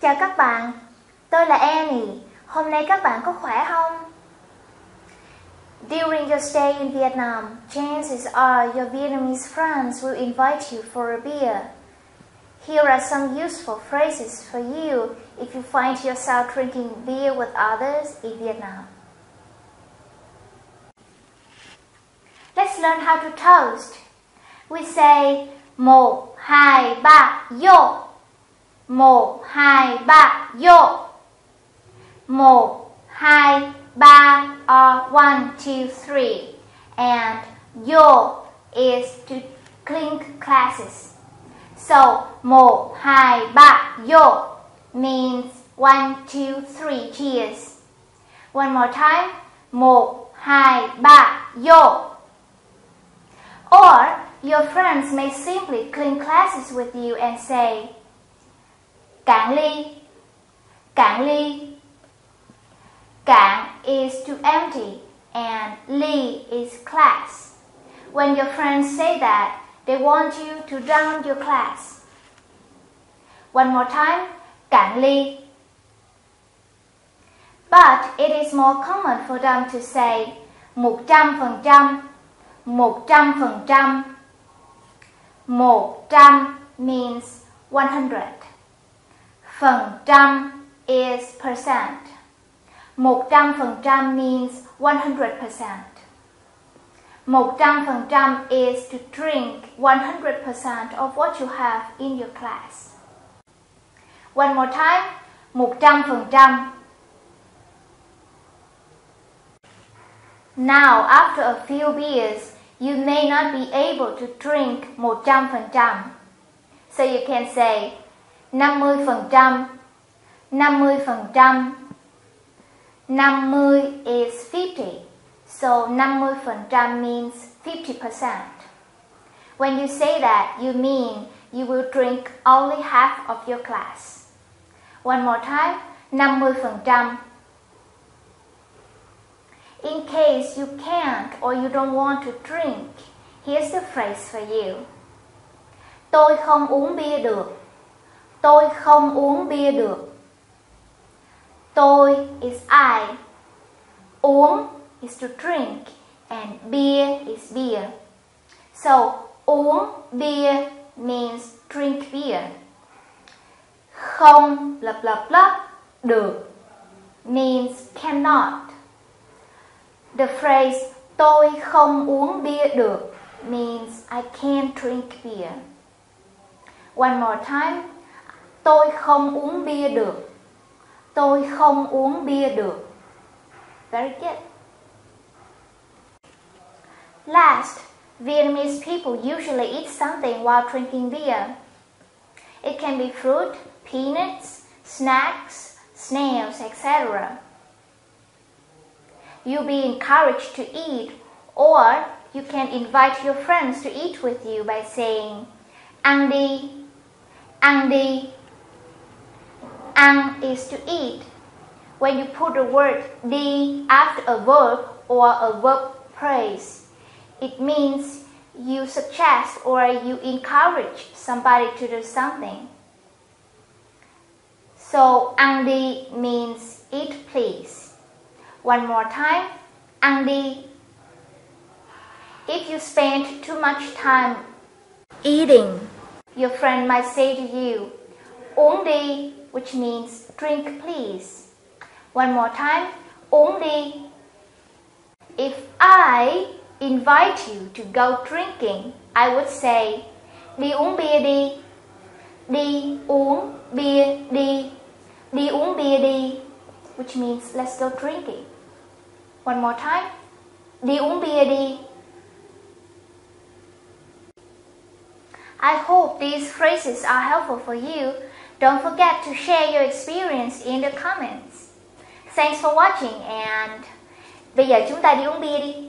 Chào các bạn, tôi là Annie. Hôm nay các bạn có khỏe không? During your stay in Vietnam, chances are your Vietnamese friends will invite you for a beer. Here are some useful phrases for you if you find yourself drinking beer with others in Vietnam. Let's learn how to toast. We say một, hai, ba, vô. Một, hai, ba, vô. một, hai, ba are one, two, three. And dô is to clink glasses. So một, hai, ba, dô means one, two, three, cheers. One more time. một, hai, ba, dô. Or your friends may simply clink glasses with you and say, Cạn ly, cạn ly. Cạn is to empty and ly is class. When your friends say that, they want you to drown your class. One more time, cạn ly. But it is more common for them to say một trăm phần trăm, một trăm means one hundred. Phần trăm is percent. Một trăm phần trăm means one hundred percent. Một trăm phần trăm is to drink one hundred percent of what you have in your class. One more time. Một trăm phần trăm. Now, after a few beers, you may not be able to drink một trăm phần trăm. So you can say 50%, 50%. 50 is 50, so 50% means 50%. When you say that, you mean you will drink only half of your glass. One more time, 50%. In case you can't or you don't want to drink, here's the phrase for you. Tôi không uống bia được. Tôi không uống bia được. Tôi is I. Uống is to drink and beer is beer. So, uống beer means drink beer. Không lặp lặp lặp được means cannot. The phrase tôi không uống bia được means I can't drink beer. One more time. Tôi không uống bia được. Tôi không uống bia được. Very good. Last, Vietnamese people usually eat something while drinking beer. It can be fruit, peanuts, snacks, snails, etc. You'll be encouraged to eat, or you can invite your friends to eat with you by saying, Ăn đi, ăn đi. Ăn is to eat. When you put the word đi after a verb or a verb phrase, it means you suggest or you encourage somebody to do something. So, ăn means eat please. One more time, ăn. If you spend too much time eating, your friend might say to you, uống which means drink please. One more time, only. If I invite you to go drinking, I would say, đi uống bia đi. Đi uống bia đi. Đi uống bia đi, which means let's go drinking. One more time, đi uống bia đi. I hope these phrases are helpful for you. Don't forget to share your experience in the comments. Thanks for watching and bây giờ chúng ta đi uống bia đi.